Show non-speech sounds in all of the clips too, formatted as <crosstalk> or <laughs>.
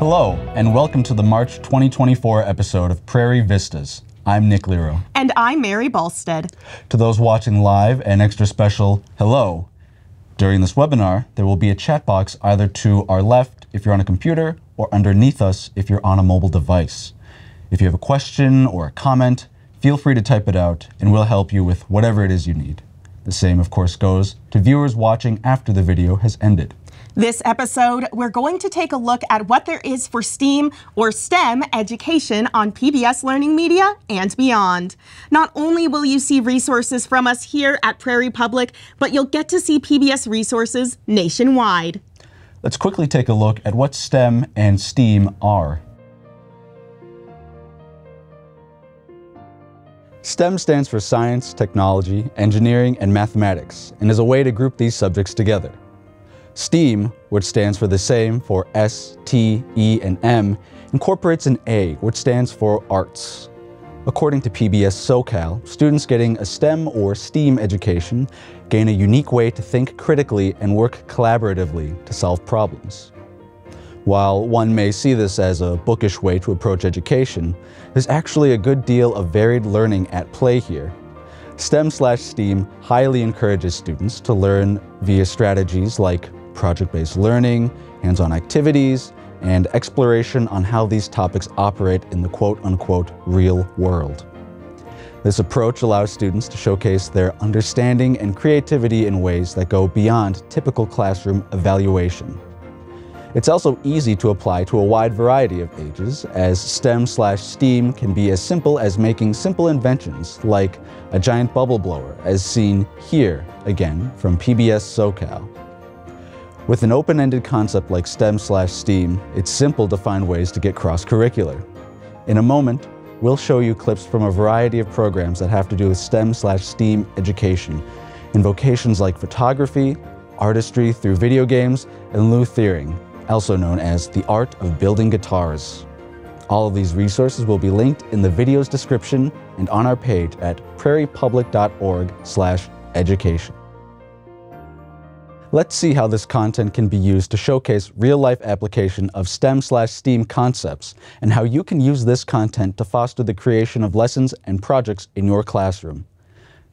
Hello, and welcome to the March 2024 episode of Prairie Vistas. I'm Nick Lero. And I'm Mary Balstead. To those watching live, an extra special hello. During this webinar, there will be a chat box either to our left if you're on a computer or underneath us if you're on a mobile device. If you have a question or a comment, feel free to type it out and we'll help you with whatever it is you need. The same, of course, goes to viewers watching after the video has ended. This episode, we're going to take a look at what there is for STEAM or STEM education on PBS Learning Media and beyond. Not only will you see resources from us here at Prairie Public, but you'll get to see PBS resources nationwide. Let's quickly take a look at what STEM and STEAM are. STEM stands for science, technology, engineering, and mathematics, and is a way to group these subjects together. STEAM, which stands for the same for S, T, E, and M, incorporates an A, which stands for arts. According to PBS SoCal, students getting a STEM or STEAM education gain a unique way to think critically and work collaboratively to solve problems. While one may see this as a bookish way to approach education, there's actually a good deal of varied learning at play here. STEM slash STEAM highly encourages students to learn via strategies like project-based learning, hands-on activities, and exploration on how these topics operate in the quote-unquote real world. This approach allows students to showcase their understanding and creativity in ways that go beyond typical classroom evaluation. It's also easy to apply to a wide variety of ages, as STEM slash STEAM can be as simple as making simple inventions like a giant bubble blower, as seen here, again, from PBS SoCal. With an open-ended concept like STEM slash STEAM, it's simple to find ways to get cross-curricular. In a moment, we'll show you clips from a variety of programs that have to do with STEM slash STEAM education in vocations like photography, artistry through video games, and luthiering, also known as the art of building guitars. All of these resources will be linked in the video's description and on our page at prairiepublic.org/education. Let's see how this content can be used to showcase real-life application of STEM slash STEAM concepts and how you can use this content to foster the creation of lessons and projects in your classroom.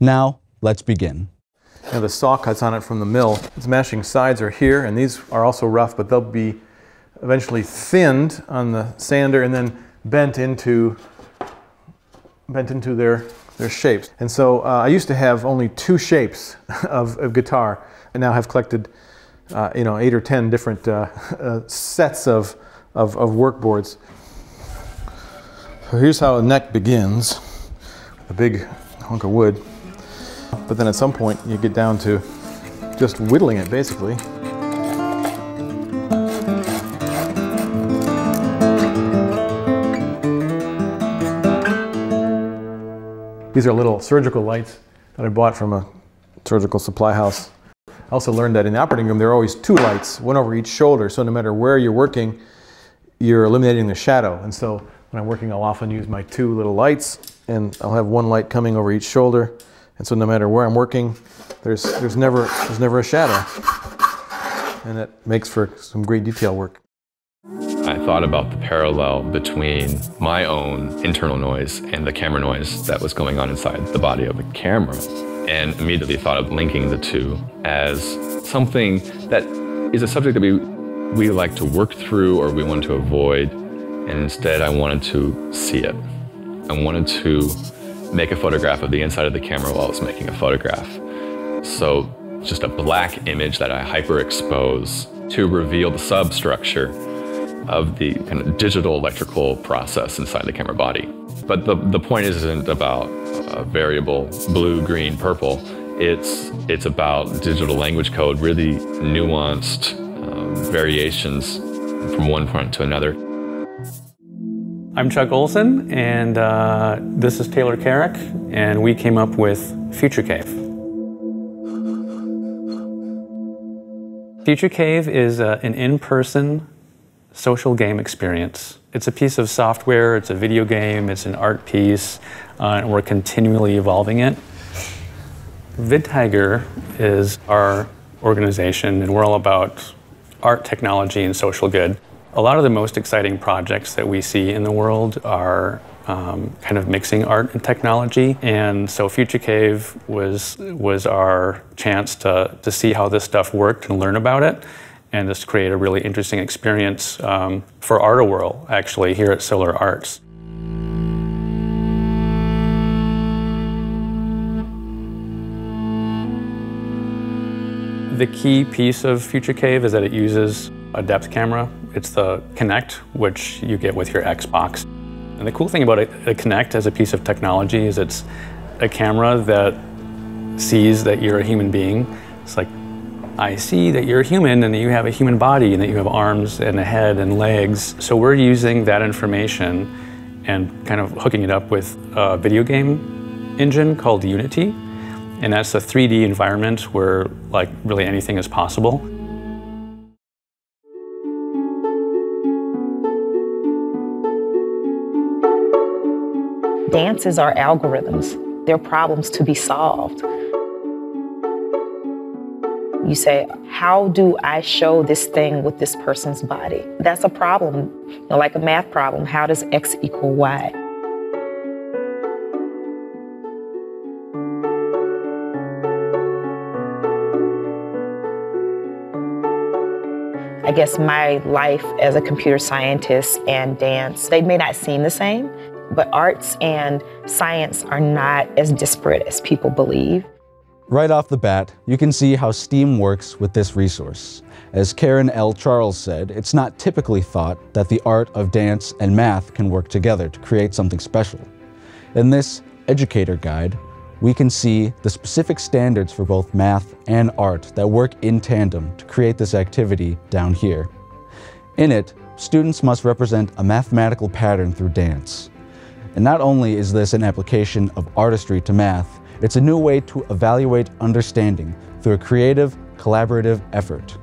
Now, let's begin. Know, the saw cuts on it from the mill. Its mashing sides are here, and these are also rough, but they'll be eventually thinned on the sander and then bent into bent into their their shapes. And so uh, I used to have only two shapes <laughs> of, of guitar. I now have collected, uh, you know, eight or ten different uh, <laughs> uh sets of, of, of work boards. So here's how a neck begins. A big hunk of wood. But then at some point you get down to just whittling it basically. These are little surgical lights that I bought from a surgical supply house. I also learned that in the operating room there are always two lights, one over each shoulder, so no matter where you're working, you're eliminating the shadow. And so when I'm working, I'll often use my two little lights, and I'll have one light coming over each shoulder, and so no matter where I'm working, there's, there's, never, there's never a shadow. And it makes for some great detail work. I thought about the parallel between my own internal noise and the camera noise that was going on inside the body of the camera, and immediately thought of linking the two as something that is a subject that we, we like to work through or we want to avoid, and instead I wanted to see it. I wanted to make a photograph of the inside of the camera while I was making a photograph. So just a black image that I hyperexpose to reveal the substructure of the kind of digital electrical process inside the camera body. But the, the point isn't about a variable blue, green, purple. It's, it's about digital language code, really nuanced um, variations from one point to another. I'm Chuck Olson, and uh, this is Taylor Carrick, and we came up with FutureKave. Future Cave is uh, an in person social game experience. It's a piece of software, it's a video game, it's an art piece, uh, and we're continually evolving it. VidTiger is our organization, and we're all about art, technology, and social good. A lot of the most exciting projects that we see in the world are um, kind of mixing art and technology. And so FutureKave was, was our chance to, to see how this stuff worked and learn about it and this create a really interesting experience um, for Art-A-Whirl actually here at Solar Arts. The key piece of FutureKave is that it uses a depth camera. It's the Kinect, which you get with your Xbox. And the cool thing about a, a Kinect as a piece of technology is it's a camera that sees that you're a human being. It's like, I see that you're human and that you have a human body and that you have arms and a head and legs. So we're using that information and kind of hooking it up with a video game engine called Unity. And that's a 3D environment where like really anything is possible. Dances are algorithms. They're problems to be solved. You say, how do I show this thing with this person's body? That's a problem, you know, like a math problem. How does X equal Y? I guess my life as a computer scientist and dance, they may not seem the same, but arts and science are not as disparate as people believe. Right off the bat, you can see how STEAM works with this resource. As Karen L. Charles said, it's not typically thought that the art of dance and math can work together to create something special. In this educator guide, we can see the specific standards for both math and art that work in tandem to create this activity down here. In it, students must represent a mathematical pattern through dance. And not only is this an application of artistry to math, it's a new way to evaluate understanding through a creative, collaborative effort.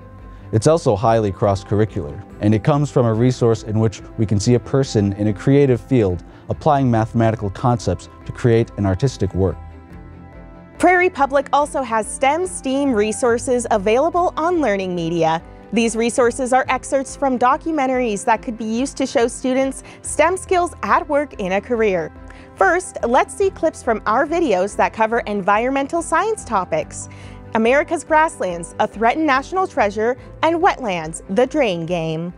It's also highly cross-curricular, and it comes from a resource in which we can see a person in a creative field applying mathematical concepts to create an artistic work. Prairie Public also has STEM STEAM resources available on Learning Media. These resources are excerpts from documentaries that could be used to show students STEM skills at work in a career. First, let's see clips from our videos that cover environmental science topics. America's Grasslands, a threatened national treasure, and Wetlands, the drain game.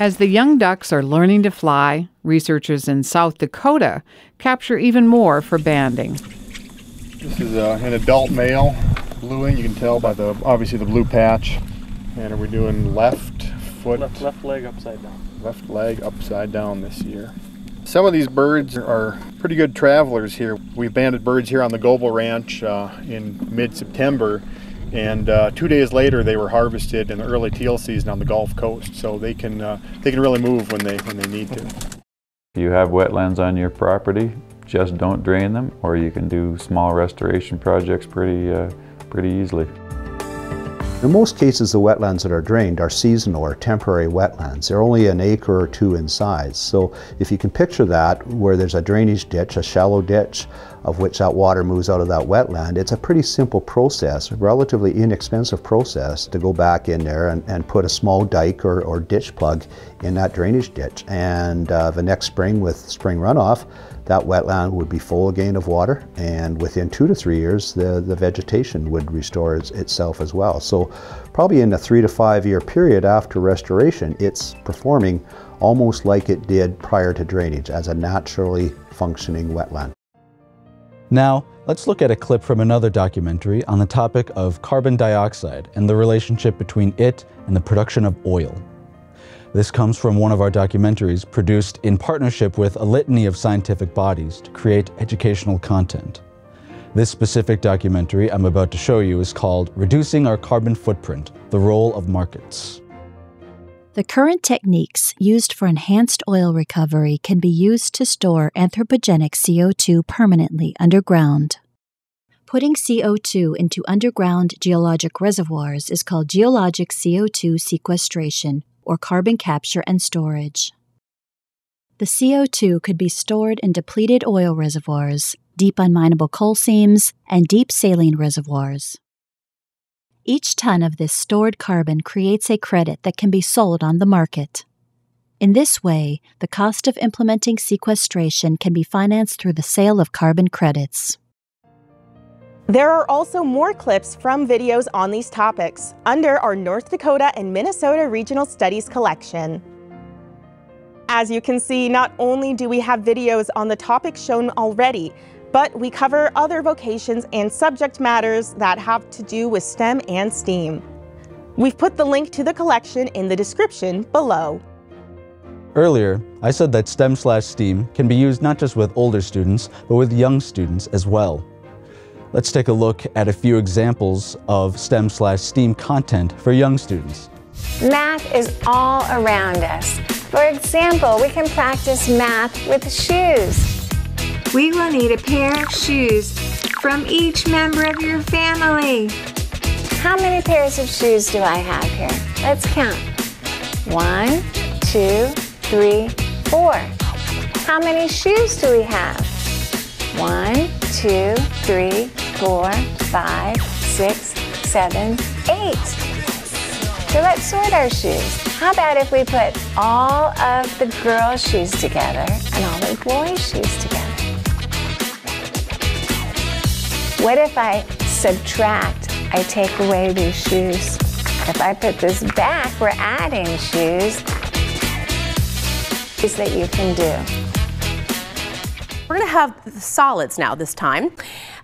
As the young ducks are learning to fly, researchers in South Dakota capture even more for banding. This is uh, an adult male bluewing. You can tell by the obviously the blue patch. And are we doing left foot? Left, left leg upside down. Left leg upside down this year. Some of these birds are pretty good travelers here. We banded birds here on the Goble Ranch uh, in mid-September and uh, two days later they were harvested in the early teal season on the Gulf Coast. So they can uh, they can really move when they when they need to. You have wetlands on your property, just don't drain them, or you can do small restoration projects pretty uh, pretty easily. In most cases, the wetlands that are drained are seasonal or temporary wetlands. They're only an acre or two in size. So if you can picture that, where there's a drainage ditch, a shallow ditch, of which that water moves out of that wetland, it's a pretty simple process, relatively inexpensive process to go back in there and, and put a small dike or, or ditch plug in that drainage ditch. And uh, the next spring with spring runoff, that wetland would be full again of water and within two to three years the, the vegetation would restore its, itself as well. So probably in a three to five year period after restoration it's performing almost like it did prior to drainage as a naturally functioning wetland. Now, let's look at a clip from another documentary on the topic of carbon dioxide and the relationship between it and the production of oil. This comes from one of our documentaries produced in partnership with a litany of scientific bodies to create educational content. This specific documentary I'm about to show you is called Reducing Our Carbon Footprint, The Role of Markets. The current techniques used for enhanced oil recovery can be used to store anthropogenic CO2 permanently underground. Putting CO2 into underground geologic reservoirs is called geologic CO2 sequestration or carbon capture and storage. The CO2 could be stored in depleted oil reservoirs, deep unminable coal seams, and deep saline reservoirs. Each ton of this stored carbon creates a credit that can be sold on the market. In this way, the cost of implementing sequestration can be financed through the sale of carbon credits. There are also more clips from videos on these topics under our North Dakota and Minnesota Regional Studies collection. As you can see, not only do we have videos on the topics shown already, but we cover other vocations and subject matters that have to do with STEM and STEAM. We've put the link to the collection in the description below. Earlier, I said that STEM slash STEAM can be used not just with older students, but with young students as well. Let's take a look at a few examples of STEM slash STEAM content for young students. Math is all around us. For example, we can practice math with shoes. We will need a pair of shoes from each member of your family. How many pairs of shoes do I have here? Let's count. One, two, three, four. How many shoes do we have? One, two, three, four, five, six, seven, eight. So let's sort our shoes. How about if we put all of the girls' shoes together and all the boys' shoes together? What if I subtract, I take away these shoes? If I put this back, we're adding shoes. Is that you can do. We're going to have the solids now this time.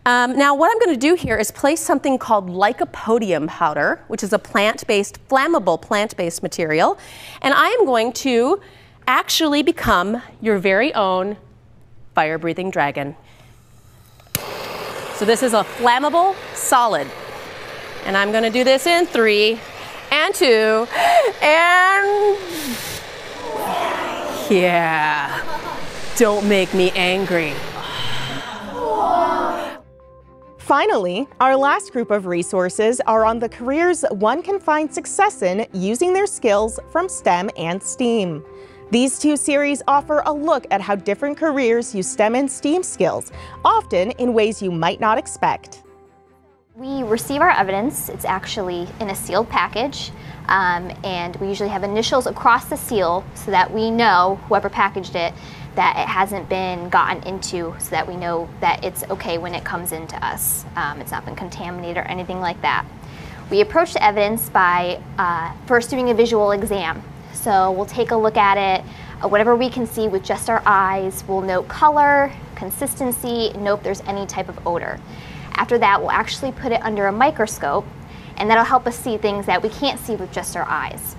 Um, now, what I'm going to do here is place something called lycopodium powder, which is a plant-based, flammable plant-based material. And I am going to actually become your very own fire-breathing dragon. So this is a flammable solid. And I'm going to do this in three and two and yeah. Don't make me angry. Finally, our last group of resources are on the careers one can find success in using their skills from STEM and STEAM. These two series offer a look at how different careers use STEM and STEAM skills, often in ways you might not expect. We receive our evidence, it's actually in a sealed package, um, and we usually have initials across the seal so that we know, whoever packaged it, that it hasn't been gotten into so that we know that it's okay when it comes into us. Um, it's not been contaminated or anything like that. We approach the evidence by uh, first doing a visual exam. So we'll take a look at it, uh, whatever we can see with just our eyes. We'll note color, consistency, note if there's any type of odor. After that, we'll actually put it under a microscope, and that'll help us see things that we can't see with just our eyes.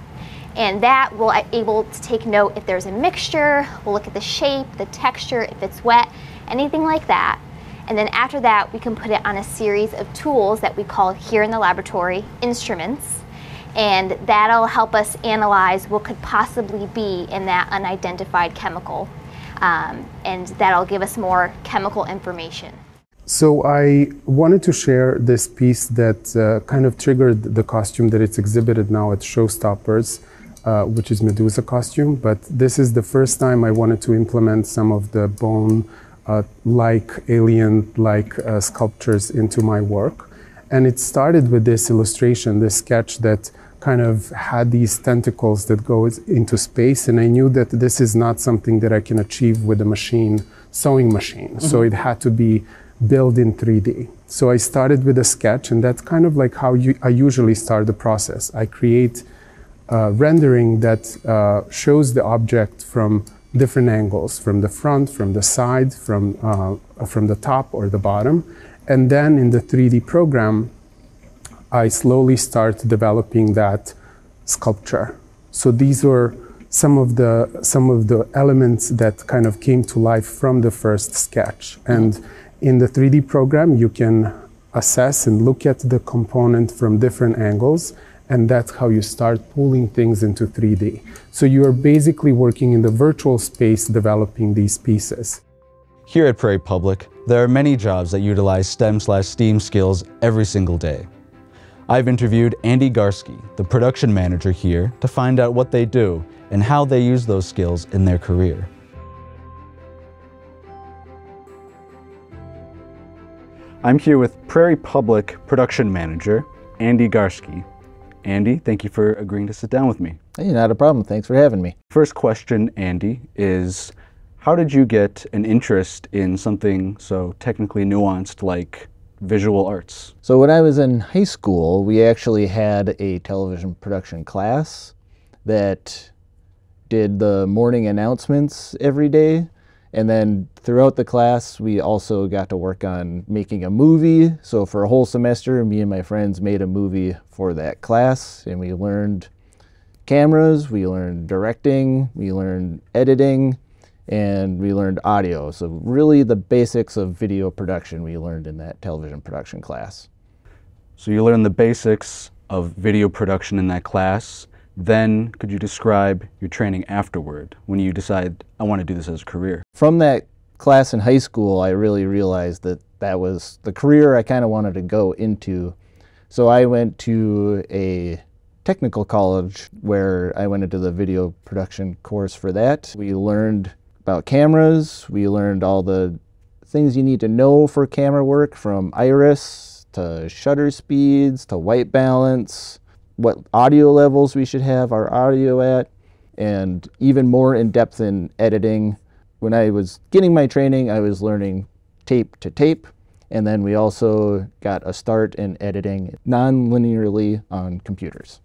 And that we'll uh, able to take note if there's a mixture, we'll look at the shape, the texture, if it's wet, anything like that. And then after that, we can put it on a series of tools that we call here in the laboratory instruments. And that'll help us analyze what could possibly be in that unidentified chemical. Um, and that'll give us more chemical information. So I wanted to share this piece that uh, kind of triggered the costume that it's exhibited now at Showstoppers uh, which is Medusa costume. But this is the first time I wanted to implement some of the bone uh, like alien like uh, sculptures into my work. And it started with this illustration, this sketch that kind of had these tentacles that go into space. And I knew that this is not something that I can achieve with a machine, sewing machine. Mm-hmm. So it had to be built in 3D. So I started with a sketch, and that's kind of like how you, I usually start the process. I create uh, rendering that uh, shows the object from different angles, from the front, from the side, from, uh, from the top or the bottom. And then in the 3D program, I slowly start developing that sculpture. So these were some of the some of the elements that kind of came to life from the first sketch. And in the 3D program, you can assess and look at the component from different angles and that's how you start pulling things into 3D. So you are basically working in the virtual space developing these pieces. Here at Prairie Public, there are many jobs that utilize STEM slash STEAM skills every single day. I've interviewed Andy Garske, the production manager here, to find out what they do and how they use those skills in their career. I'm here with Prairie Public production manager, Andy Garske, Andy, thank you for agreeing to sit down with me. Hey, not a problem. Thanks for having me. First question, Andy, is how did you get an interest in something so technically nuanced like visual arts? So, when I was in high school, we actually had a television production class that did the morning announcements every day. And then throughout the class, we also got to work on making a movie. So, for a whole semester, me and my friends made a movie for that class, and we learned cameras, we learned directing, we learned editing, and we learned audio. So, really, the basics of video production we learned in that television production class. So, you learned the basics of video production in that class. Then, could you describe your training afterward when you decide, I want to do this as a career? From that class in high school, I really realized that that was the career I kind of wanted to go into. So, I went to a technical college where I went into the video production course for that. We learned about cameras, we learned all the things you need to know for camera work from iris to shutter speeds to white balance, what audio levels we should have our audio at, and even more in depth in editing. When I was getting my training, I was learning tape to tape, and then we also got a start in editing non-linearly on computers.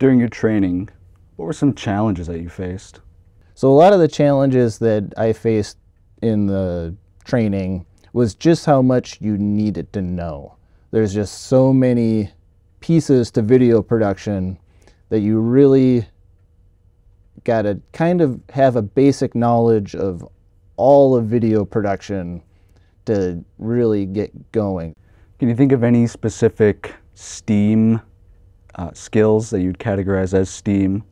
During your training, what were some challenges that you faced? So, a lot of the challenges that I faced in the training was just how much you needed to know. There's just so many pieces to video production that you really got to kind of have a basic knowledge of all of video production to really get going. Can you think of any specific STEAM uh, skills that you'd categorize as STEAM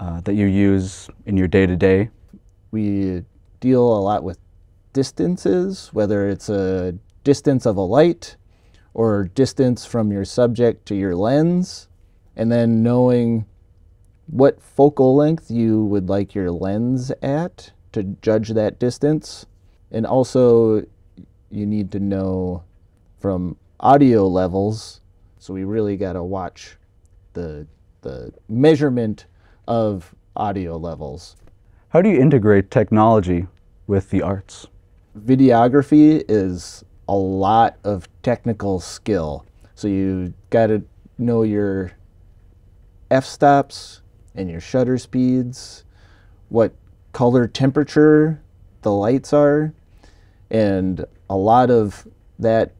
uh, that you use in your day to day? We deal a lot with distances, whether it's a distance of a light or distance from your subject to your lens, and then knowing what focal length you would like your lens at to judge that distance. And also, you need to know from audio levels, so we really got to watch the, the measurement of audio levels. How do you integrate technology with the arts? Videography is a lot of technical skill. So you got to know your f-stops and your shutter speeds, what color temperature the lights are, and a lot of that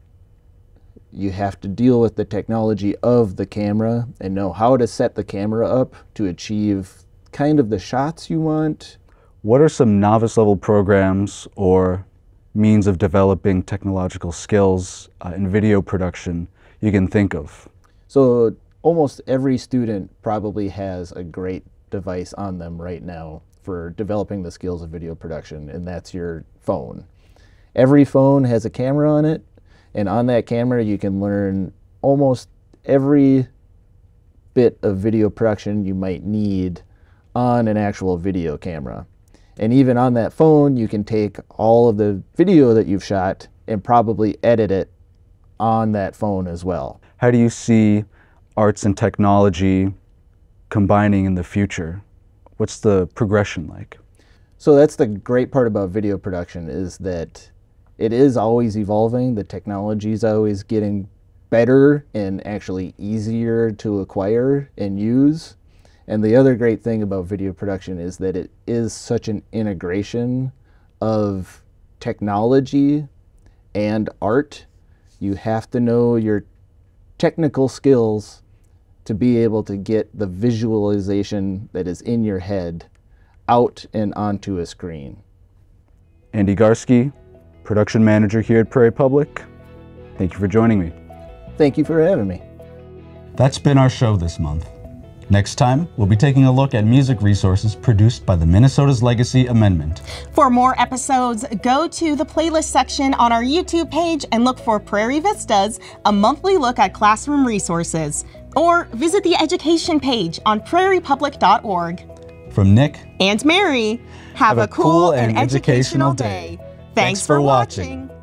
you have to deal with the technology of the camera and know how to set the camera up to achieve kind of the shots you want. What are some novice level programs or means of developing technological skills uh, in video production you can think of? So, almost every student probably has a great device on them right now for developing the skills of video production, and that's your phone. Every phone has a camera on it, and on that camera, you can learn almost every bit of video production you might need on an actual video camera. And even on that phone, you can take all of the video that you've shot and probably edit it on that phone as well. How do you see arts and technology combining in the future? What's the progression like? So that's the great part about video production is that it is always evolving. The technology is always getting better and actually easier to acquire and use. And the other great thing about video production is that it is such an integration of technology and art. You have to know your technical skills to be able to get the visualization that is in your head out and onto a screen. Andy Garske, production manager here at Prairie Public. Thank you for joining me. Thank you for having me. That's been our show this month. Next time, we'll be taking a look at music resources produced by the Minnesota's Legacy Amendment. For more episodes, go to the playlist section on our YouTube page and look for Prairie Vistas, a monthly look at classroom resources. Or visit the education page on prairiepublic.org. From Nick and Mary, have, have a, cool, cool and, and educational, educational day. day. Thanks, Thanks for watching. watching.